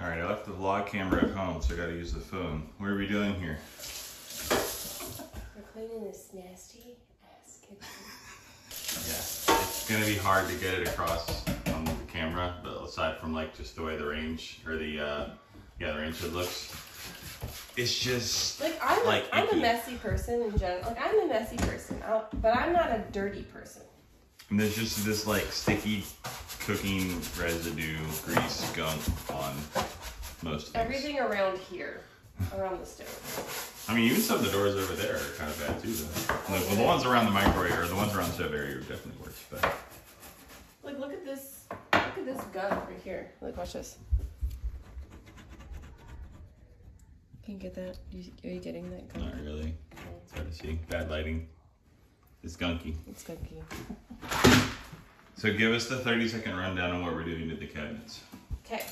All right, I left the vlog camera at home, so I gotta use the phone. What are we doing here? We're cleaning this nasty ass kitchen. Yeah, it's gonna be hard to get it across on the camera, but aside from like just the way the range or the uh, yeah the range hood looks, it's just Like I'm, Like, a, I'm icky. a messy person in general. Like I'm a messy person, i but I'm not a dirty person. and there's just this like sticky cooking residue grease gunk on most things. Everything around here, around the stove. I mean, even some of the doors over there are kind of bad too. Though. Like, well, the ones around the microwave or the ones around the stove area definitely worse. But Like look at this. Look at this gunk right here. Look, watch this. Can you get that? Are you getting that gun? not really. It's hard to see. Bad lighting. It's gunky. It's gunky. So give us the 30 second rundown on what we're doing to the cabinets. Okay.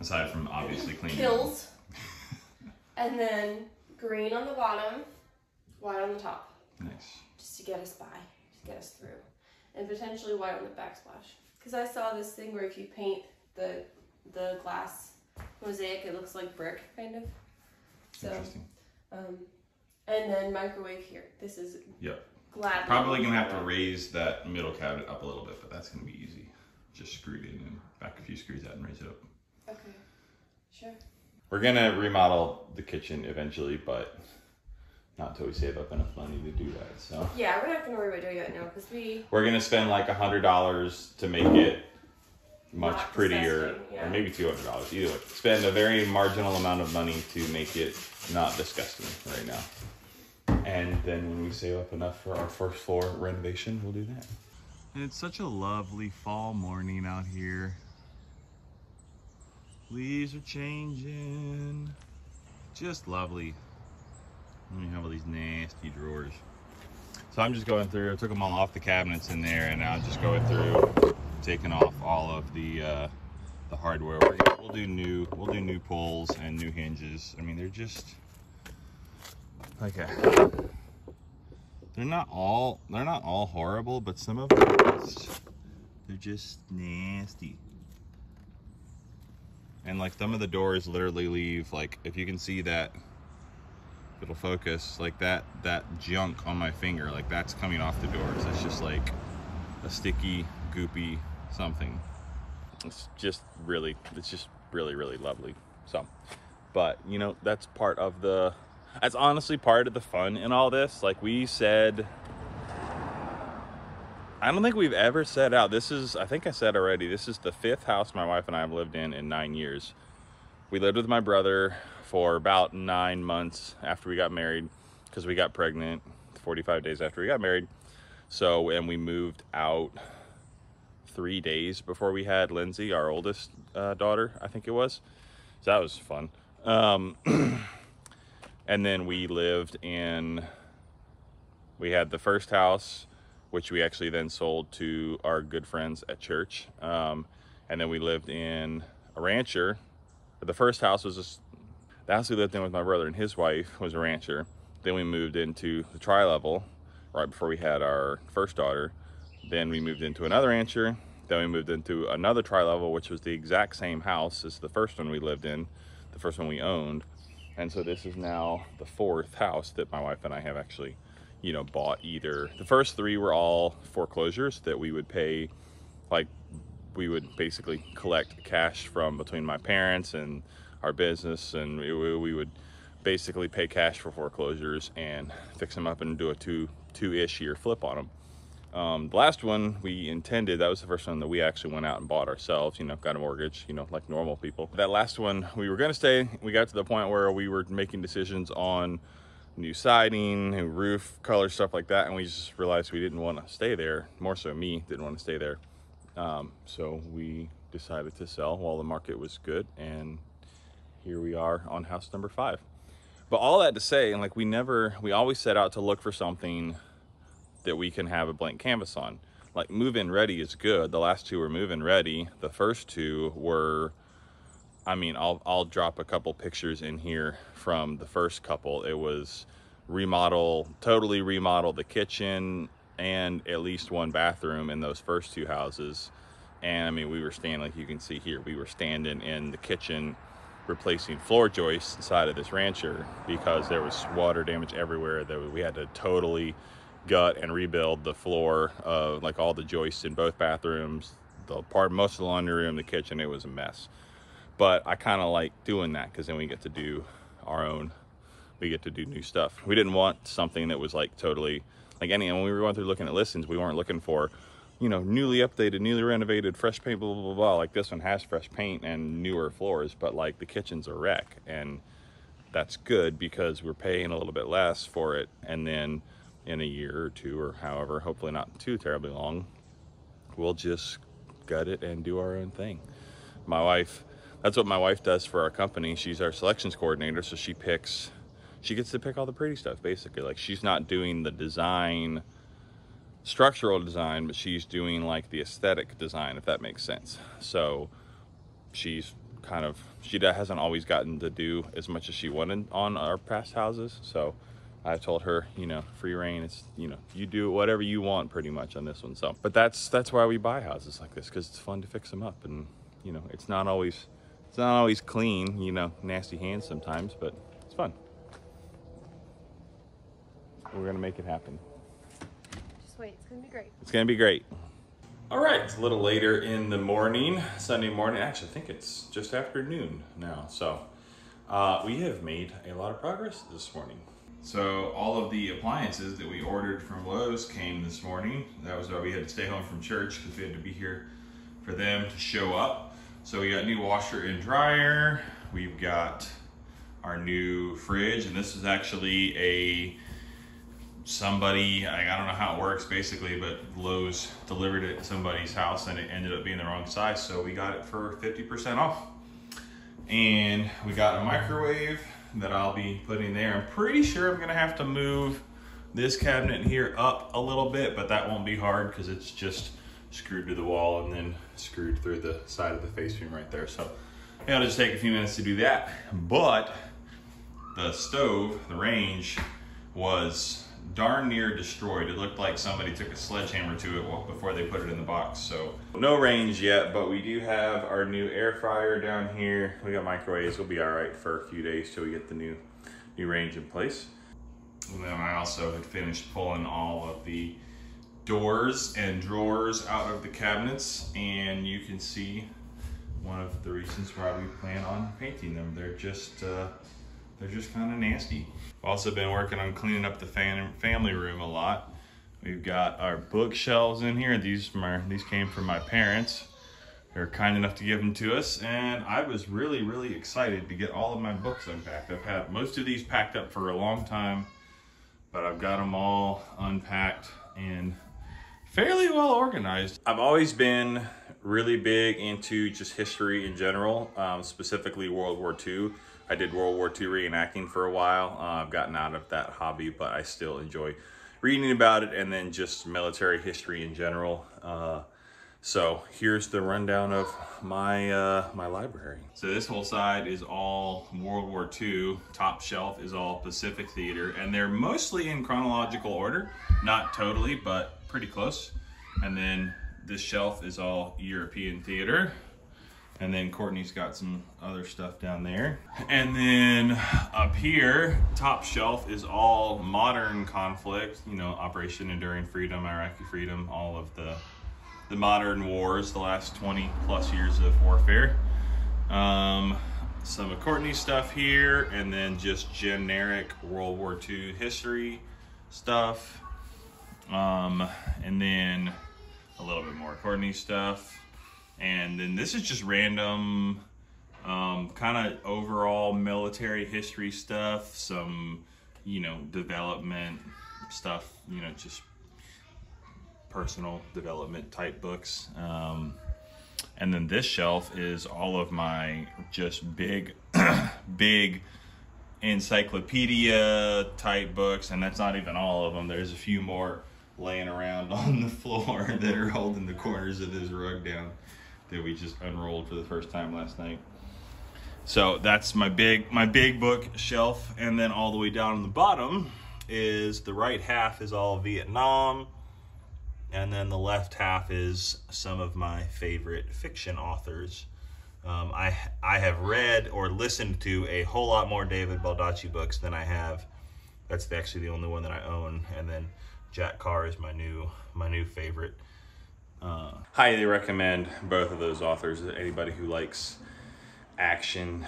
Aside from obviously cleaning. Kilz. and then green on the bottom, white on the top. Nice. just to get us by, to get us through, and potentially white on the backsplash. Because I saw this thing where if you paint the the glass mosaic, it looks like brick, kind of. So, Interesting. um, and then microwave here. This is Yep. Glad. Probably gonna have to raise that middle cabinet up a little bit, but that's gonna be easy. Just screw it in and back a few screws out and raise it up. Okay, sure. We're gonna remodel the kitchen eventually, but not until we save up enough money to do that. So Yeah, we're not gonna worry about doing that now because we. we're gonna spend like a hundred dollars to make it much Not prettier, yeah. or maybe two hundred dollars. Either way, spend a very marginal amount of money to make it not disgusting right now. And then when we save up enough for our first floor renovation, we'll do that. And it's such a lovely fall morning out here. Leaves are changing. Just lovely. And we have all these nasty drawers. So I'm just going through, I took them all off the cabinets in there and I'm just going through, taking off all of the uh, the hardware. We'll do new, we'll do new pulls and new hinges. I mean, they're just, like a, they're not all, they're not all horrible, but some of them just, they're just nasty. And like some of the doors literally leave, like if you can see that, it'll focus, like that, that junk on my finger, like that's coming off the doors. It's just like a sticky, goopy something. It's just really, it's just really, really lovely. So, but you know, that's part of the, that's honestly part of the fun in all this. Like we said, I don't think we've ever said out. This is, I think I said already, this is the fifth house my wife and I have lived in in nine years. We lived with my brother for about nine months after we got married because we got pregnant 45 days after we got married. So, and we moved out three days before we had Lindsay, our oldest uh, daughter, I think it was. So that was fun. Um, and then we lived in, we had the first house which we actually then sold to our good friends at church. Um, and then we lived in a rancher. The first house was just, the house we lived in with my brother and his wife was a rancher. Then we moved into the tri-level right before we had our first daughter. Then we moved into another rancher. Then we moved into another tri-level, which was the exact same house as the first one we lived in, the first one we owned. And so this is now the fourth house that my wife and I have actually you know, bought either. The first three were all foreclosures that we would pay, like, we would basically collect cash from between my parents and our business, and we, we would basically pay cash for foreclosures and fix them up and do a two two-ish year flip on them. Um, the last one we intended, that was the first one that we actually went out and bought ourselves, you know, got a mortgage, you know, like normal people. That last one, we were gonna stay, we got to the point where we were making decisions on new siding, new roof color, stuff like that. And we just realized we didn't want to stay there. More so, me didn't want to stay there. Um, so we decided to sell while the market was good. And here we are on house number five. But all that to say, and like we never, we always set out to look for something that we can have a blank canvas on. Like move in ready is good. The last two were move in ready. The first two were I mean, I'll I'll drop a couple pictures in here from the first couple. It was remodel, totally remodel the kitchen and at least one bathroom in those first two houses. And I mean, we were standing, like you can see here, we were standing in the kitchen replacing floor joists inside of this rancher because there was water damage everywhere that we had to totally gut and rebuild the floor of like all the joists in both bathrooms the part most of the laundry room the kitchen it was a mess but i kind of like doing that because then we get to do our own we get to do new stuff we didn't want something that was like totally like any when we were going through looking at listings we weren't looking for you know, newly updated, newly renovated, fresh paint, blah, blah, blah, blah. Like this one has fresh paint and newer floors, but like the kitchen's a wreck. And that's good because we're paying a little bit less for it. And then in a year or two, or however, hopefully not too terribly long, we'll just gut it and do our own thing. My wife, that's what my wife does for our company. She's our selections coordinator. So she picks, she gets to pick all the pretty stuff basically. Like she's not doing the design structural design, but she's doing like the aesthetic design, if that makes sense. So she's kind of, she hasn't always gotten to do as much as she wanted on our past houses. So I told her, you know, free reign. It's, you know, you do whatever you want pretty much on this one. So, but that's, that's why we buy houses like this. Cause it's fun to fix them up and, you know, it's not always, it's not always clean, you know, nasty hands sometimes, but it's fun. We're going to make it happen Just wait. It's going to be great. It's going to be great. All right, it's a little later in the morning, Sunday morning. Actually, I think it's just after noon now. So uh, we have made a lot of progress this morning. So all of the appliances that we ordered from Lowe's came this morning. That was why we had to stay home from church because we had to be here for them to show up. So we got new washer and dryer. We've got our new fridge, and this is actually a somebody I, don't know how it works basically but Lowe's delivered it to somebody's house and it ended up being the wrong size so we got it for 50% off and we got a microwave that I'll be putting there. I'm pretty sure I'm gonna have to move this cabinet here up a little bit but that won't be hard because it's just screwed to the wall and then screwed through the side of the face beam right there. So it'll just take a few minutes to do that. But the stove the range was darn near destroyed. It looked like somebody took a sledgehammer to it before they put it in the box. So no range yet, but we do have our new air fryer down here. We got microwaves. We'll be all right for a few days till we get the new new range in place. And then I also had finished pulling all of the doors and drawers out of the cabinets and you can see one of the reasons why we plan on painting them. They're just uh, they're just kind of nasty. I've also been working on cleaning up the fam family room a lot. We've got our bookshelves in here. These my, these came from my parents. They're kind enough to give them to us, and I was really, really excited to get all of my books unpacked. I've had most of these packed up for a long time, but I've got them all unpacked and fairly well organized. I've always been really big into just history in general, um, specifically World War II. I did World War II reenacting for a while. Uh, I've gotten out of that hobby, but I still enjoy reading about it and then just military history in general. Uh, so here's the rundown of my uh, my library. So this whole side is all World War II. Top shelf is all Pacific Theater, and they're mostly in chronological order. Not totally, but pretty close. And then this shelf is all European theater. And then Courtney's got some other stuff down there. And then up here, top shelf is all modern conflict, you know, Operation Enduring Freedom, Iraqi Freedom, all of the, the modern wars, the last 20 plus years of warfare. Um, some of Courtney's stuff here, and then just generic World War II history stuff. Um, and then a little bit more Courtney stuff and then this is just random, um, kind of overall military history stuff, some, you know, development stuff, you know, just personal development type books. Um, and then this shelf is all of my just big, big encyclopedia type books. And that's not even all of them. There's a few more laying around on the floor that are holding the corners of this rug down that we just unrolled for the first time last night. So that's my big my big book shelf, and then all the way down on the bottom is the right half is all Vietnam, And then the left half is some of my favorite fiction authors. Um, I I have read or listened to a whole lot more David Baldacci books than I have. That's actually the only one that I own. And then Jack Carr is my new my new favorite. Uh, highly recommend both of those authors. Anybody who likes action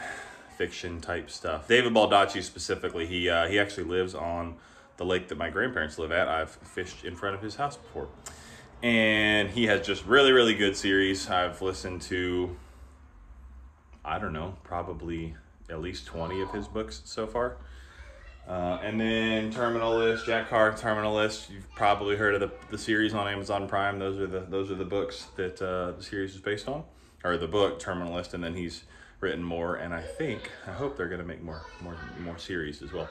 fiction type stuff. David Baldacci specifically, he uh, he actually lives on the lake that my grandparents live at. I've fished in front of his house before, and he has just really really good series. I've listened to I don't know, probably at least 20 of his books so far. Uh, and then Terminal List, Jack Carr Terminal List. You've probably heard of the, the series on Amazon Prime. Those are the those are the books that uh, the series is based on, or the book Terminal List. And then he's written more, and I think I hope they're gonna make more more more series as well.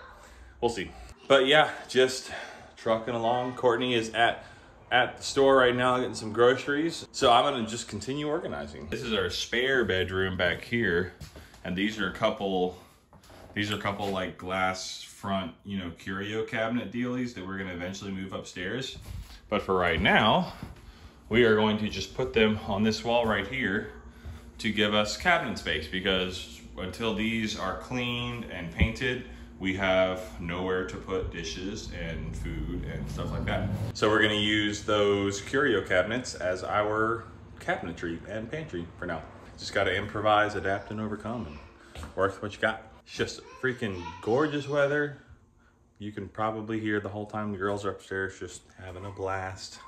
We'll see. But yeah, just trucking along. Courtney is at at the store right now getting some groceries. So I'm gonna just continue organizing. This is our spare bedroom back here. And these are a couple, these are a couple like glass front, you know, curio cabinet dealies that we're gonna eventually move upstairs. But for right now, we are going to just put them on this wall right here to give us cabinet space because until these are cleaned and painted, we have nowhere to put dishes and food and stuff like that. So we're gonna use those curio cabinets as our cabinetry and pantry for now. Just gotta improvise, adapt, and overcome and work with what you got. It's just freaking gorgeous weather. You can probably hear the whole time the girls are upstairs just having a blast.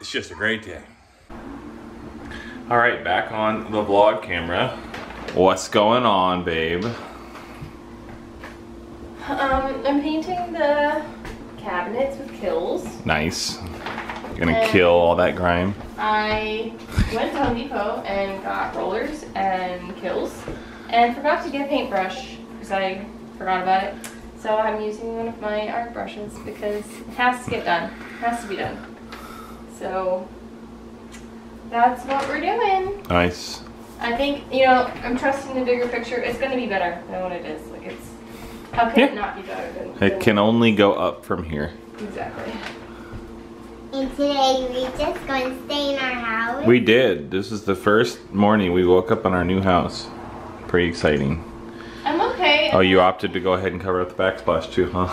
It's just a great day. All right, back on the vlog camera. What's going on, babe? Um, I'm painting the cabinets with Kilz. Nice. Gonna And- kill all that grime. I went to Home Depot and got rollers and Kilz and forgot to get a paintbrush because I forgot about it. So I'm using one of my art brushes because it has to get done. It has to be done. So that's what we're doing. Nice. I think, you know, I'm trusting the bigger picture. It's going to be better than what it is. Like, it's. How can it not be better than. It than- can only go up from here. Exactly. And today we just going to stay in our house. We did. This is the first morning we woke up in our new house. Pretty exciting. I'm okay. Oh, you opted to go ahead and cover up the backsplash too, huh?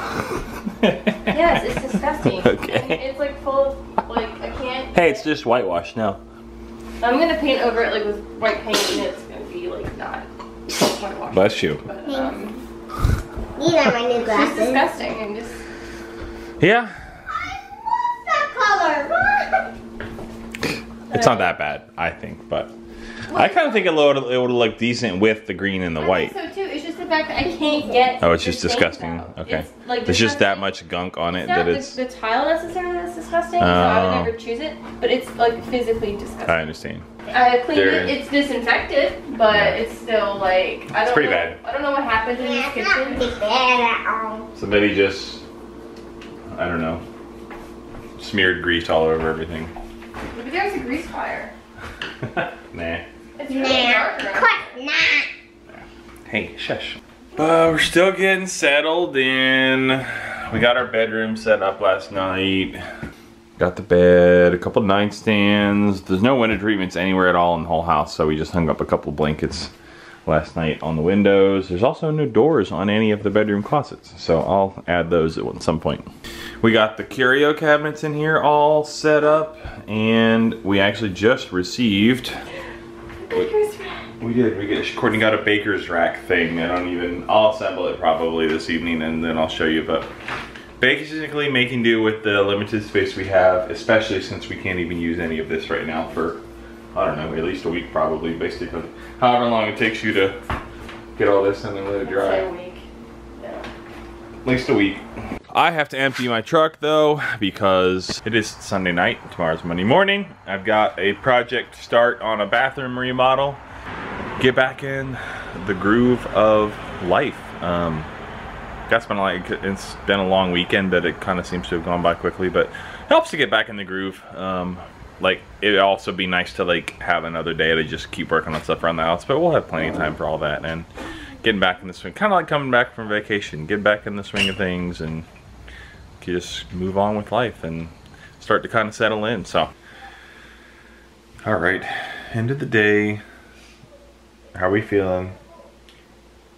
Yes, it's disgusting. Okay. And It's like full of, like, I can't. Hey, it's just whitewash now. I'm gonna paint over it, like, with white paint, and it's gonna be, like, not whitewash. Bless you. But, um, These are my new glasses. it's disgusting and just. Yeah, I love that color. it's not that bad, I think, but I kind of think it would it would look decent with the green and the I white. think so too. It's just the fact that I can't get. Oh, it's just disgusting. out. Okay. It's, like, There's just that disgusting. much gunk on it It's that it's. the, the tile necessarily that's disgusting, so I Oh. would never choose it. But it's like physically disgusting. I understand. I cleaned There- it. It's disinfected, but Yeah. it's still like I don't. It's pretty know, bad. I don't know what happened in Yeah, this it's not kitchen. really bad at all. Somebody just, I don't know, smeared grease all over everything. Maybe there's a grease fire. nah. It's really Nah, dark around. course here. Hey, shush. Uh, we're still getting settled in. We got our bedroom set up last night. Got the bed, a couple nightstands. There's no window treatments anywhere at all in the whole house, so we just hung up a couple blankets last night on the windows. There's also no doors on any of the bedroom closets, so I'll add those at some point. We got the curio cabinets in here all set up, and we actually just received Baker's we did. We get Courtney got a baker's rack thing. I don't even. I'll assemble it probably this evening and then I'll show you. But basically making do with the limited space we have, especially since we can't even use any of this right now for I don't know, at least a week probably. Basically, however long it takes you to get all this and then let it Say dry. a week. Yeah. At least a week. I have to empty my truck though because it is Sunday night. Tomorrow's Monday morning. I've got a project to start on a bathroom remodel. Get back in the groove of life. Um, that's been like it's been a long weekend, but it kind of seems to have gone by quickly. But helps to get back in the groove. Um, like it'd also be nice to like have another day to just keep working on stuff around the house. But we'll have plenty of time for all that and getting back in the swing. Kind of like coming back from vacation. Get back in the swing of things and just move on with life and start to kind of settle in. So, all right, end of the day. How are we feeling?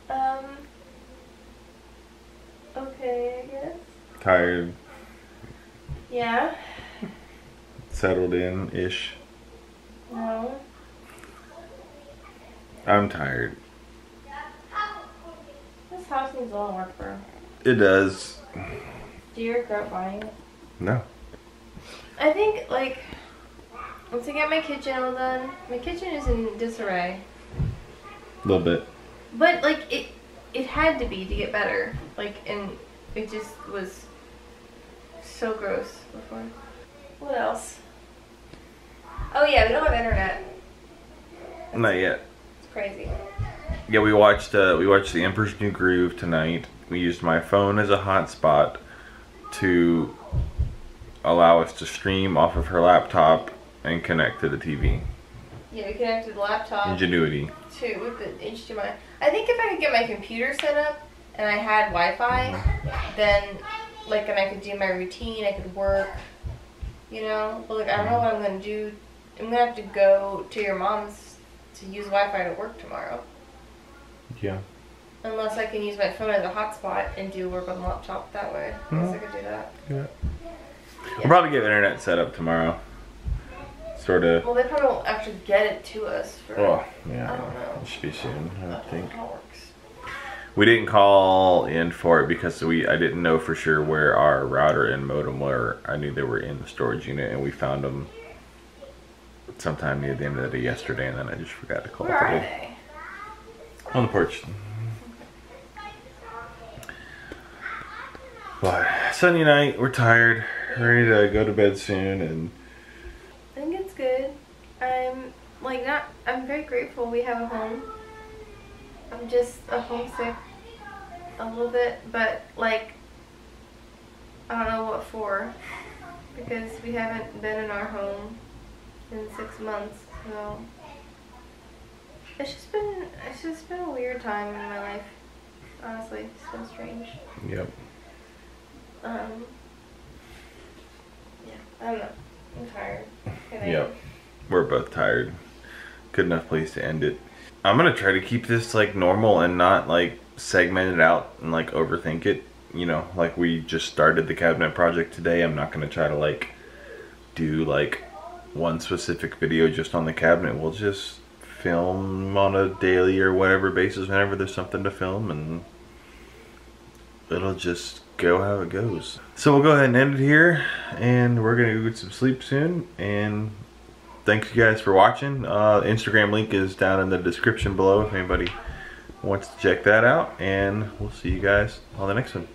Um. Okay, I guess. Tired, Yeah. Settled in ish. No. I'm tired. This house needs a lot of work, bro. It does. Do you regret buying it? No. I think like once I get my kitchen all done, my kitchen is in disarray. A little bit. But like it, it had to be to get better. Like and it just was so gross before. What else? Oh yeah, we don't have internet. Not yet. It's crazy. Yeah, we watched uh, we watched The Emperor's New Groove tonight. We used my phone as a hotspot to allow us to stream off of her laptop and connect to the TV. Yeah, we connected the laptop Ingenuity. to with the HDMI. I think if I could get my computer set up and I had Wi-Fi, then like and I could do my routine, I could work. You know, but like I don't know what I'm gonna do. I'm gonna have to go to your mom's to use Wi-Fi to work tomorrow. Yeah. Unless I can use my phone as a hotspot and do work on the laptop that way. I guess I mm-hmm. could do that. Yeah. We'll probably get internet set up tomorrow. Sort of. Well, they probably won't actually get it to us for. Oh, yeah. I don't know. It should be soon, I I think. don't know how it works. We didn't call in for it because we I didn't know for sure where our router and modem were. I knew they were in the storage unit, and we found them sometime near the end of the day yesterday, and then I just forgot to call Where today. On the porch. But Sunday night, we're tired, ready to go to bed soon, and I think it's good. I'm like not. I'm very grateful we have a home. I'm just a homesick a little bit, but like I don't know what for because we haven't been in our home in six months. So it's just been it's just been a weird time in my life. Honestly, it's been strange. yep. Um. Yeah, I don't know. I'm tired. Yep. We're both tired. Good enough place to end it. I'm gonna try to keep this like normal and not like segment it out and like overthink it. You know, like we just started the cabinet project today. I'm not gonna try to like do like one specific video just on the cabinet. We'll just film on a daily or whatever basis whenever there's something to film and it'll just go how it goes. So we'll go ahead and end it here and we're gonna go get some sleep soon and thanks you guys for watching. Uh, Instagram link is down in the description below if anybody wants to check that out and we'll see you guys on the next one.